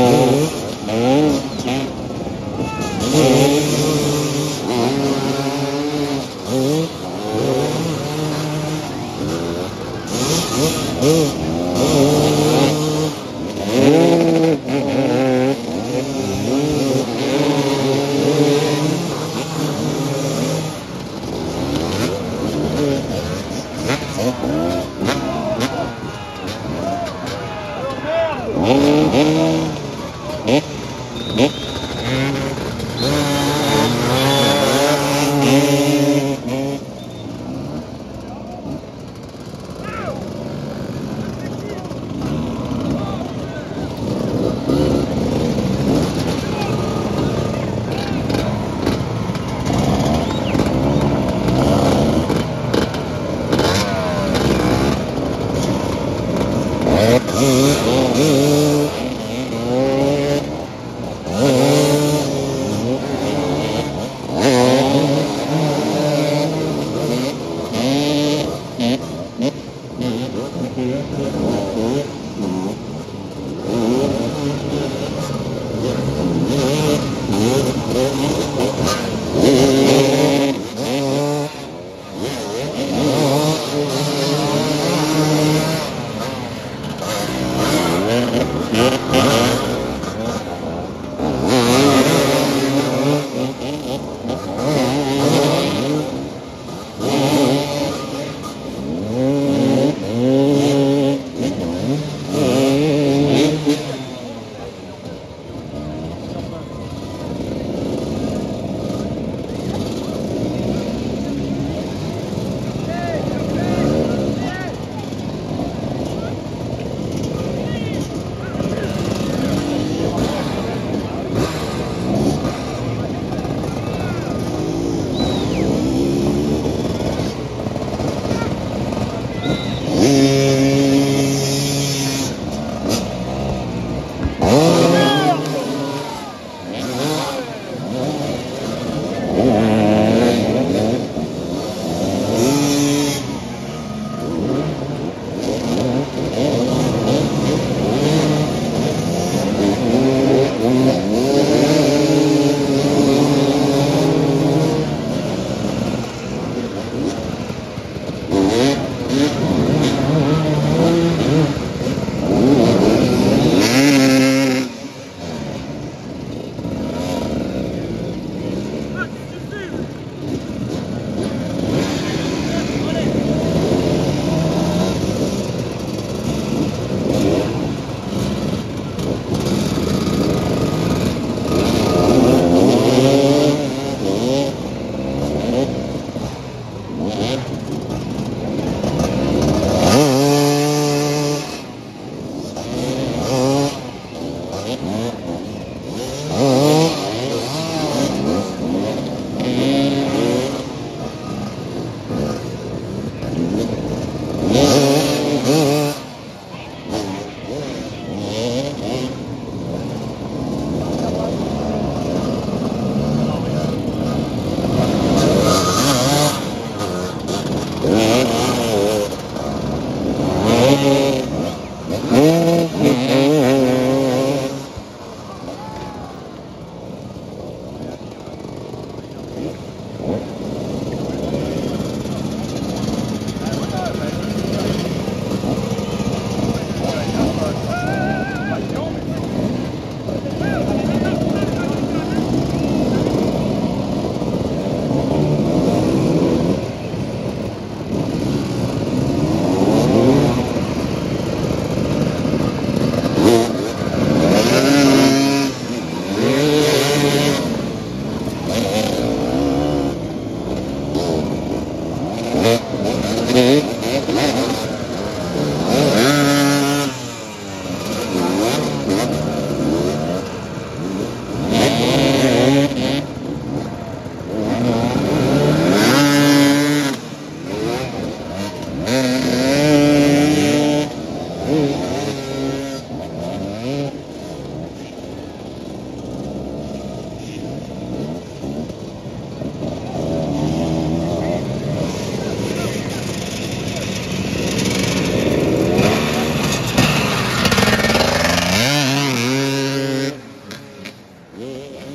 Oh. Yeah.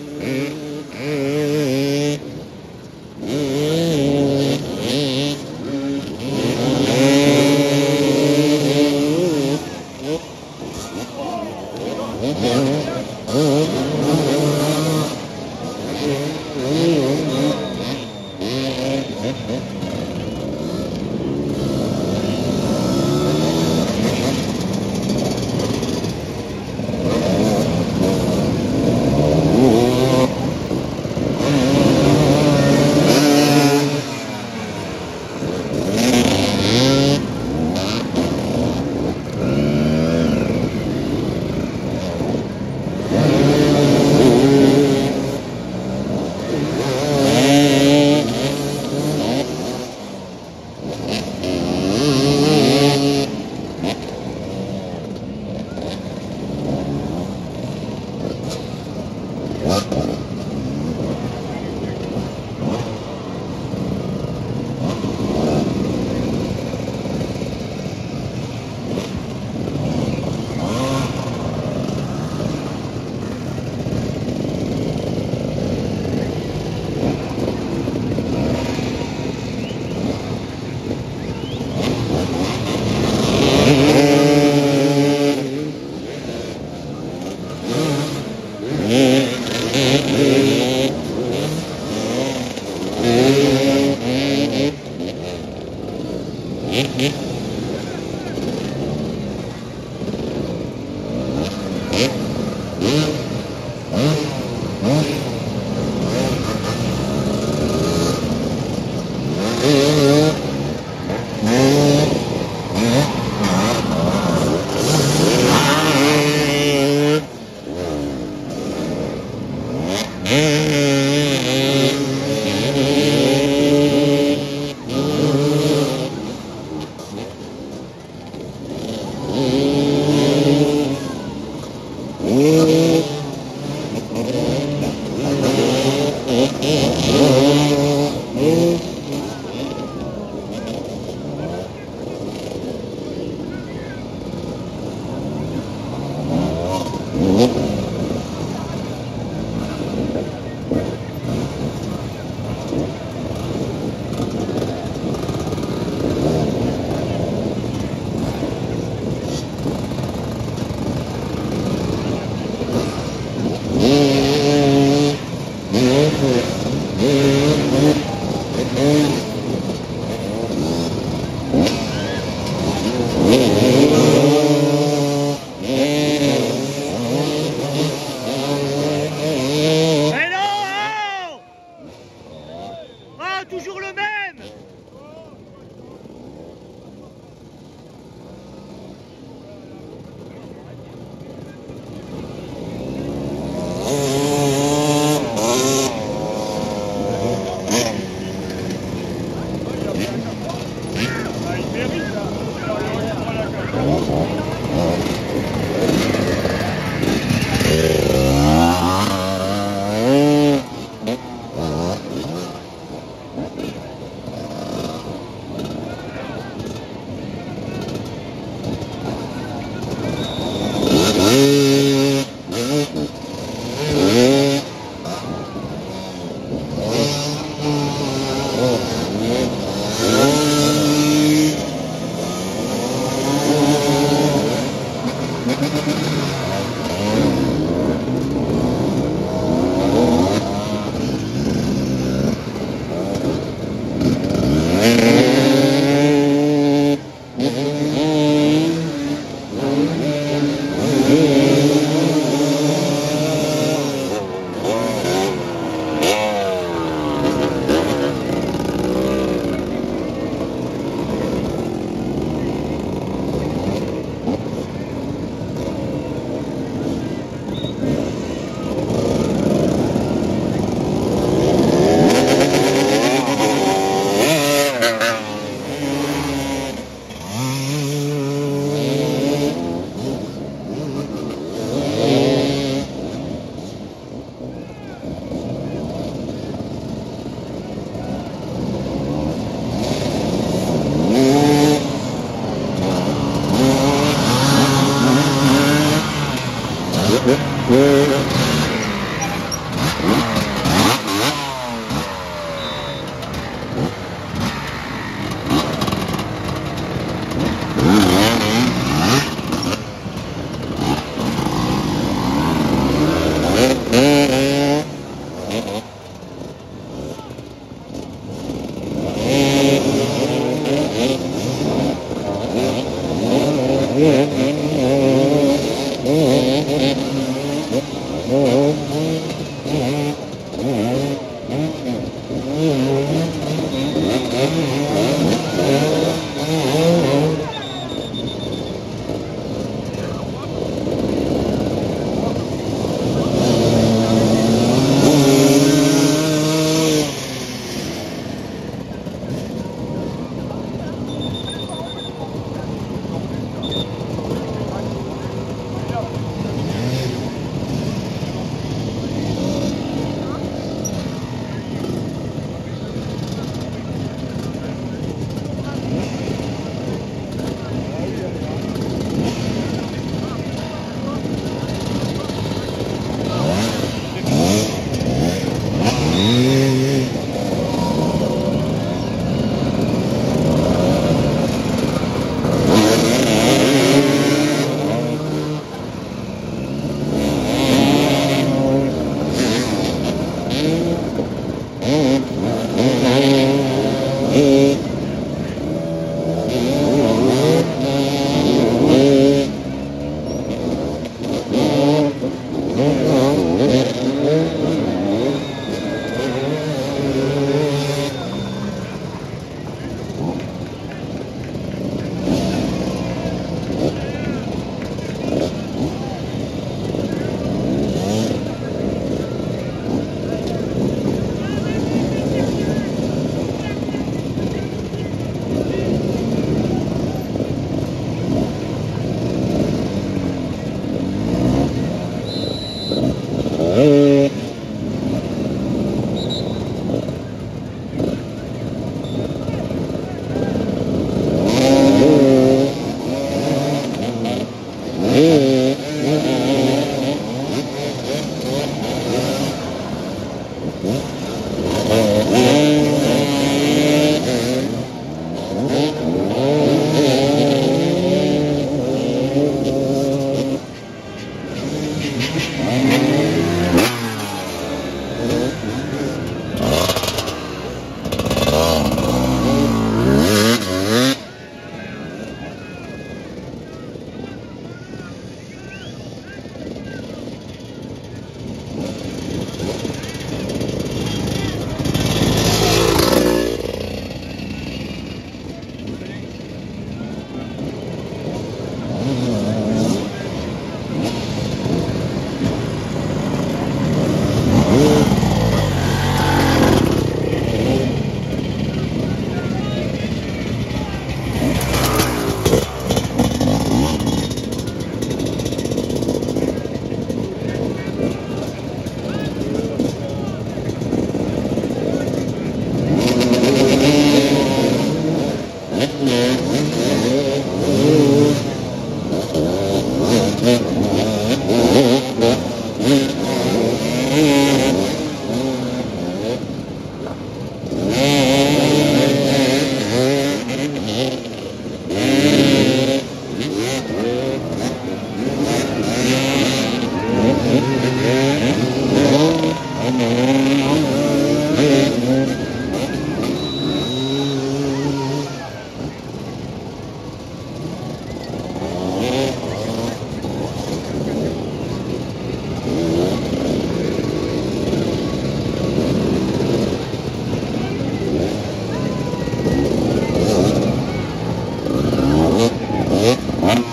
Mm-hmm.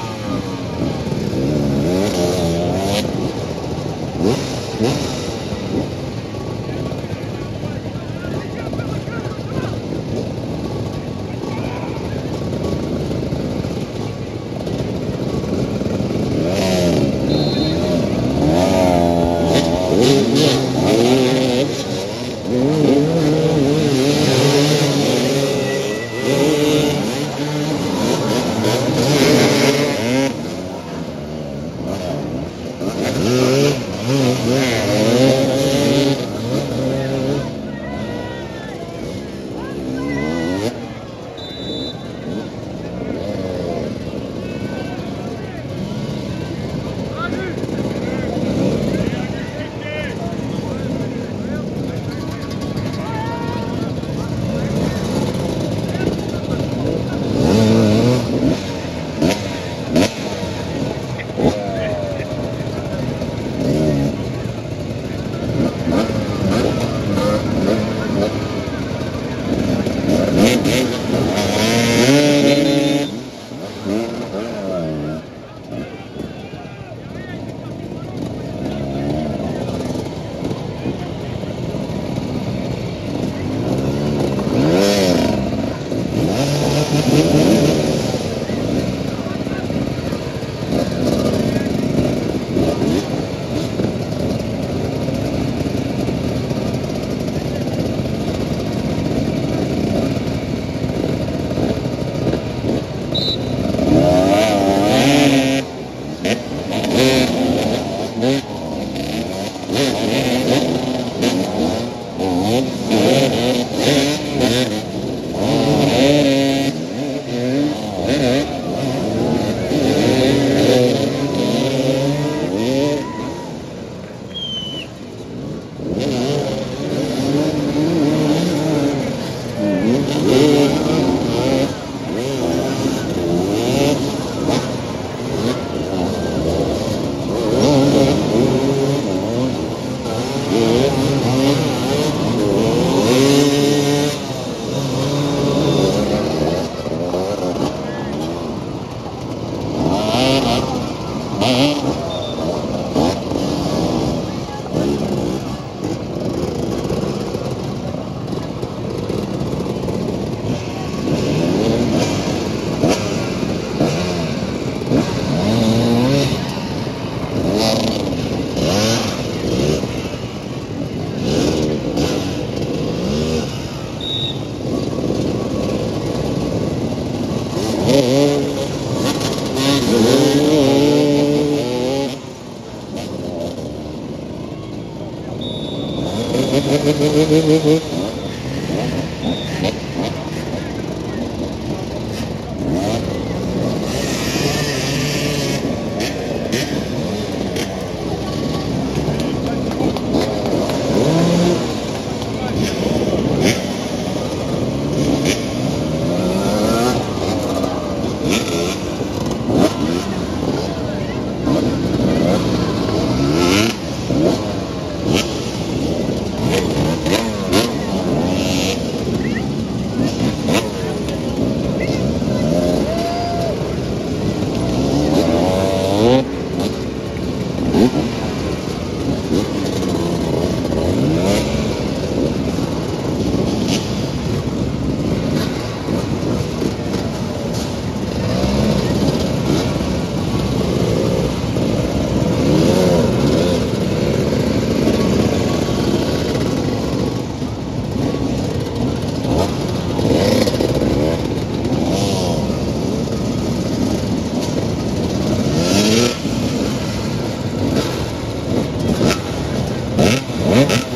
Угу.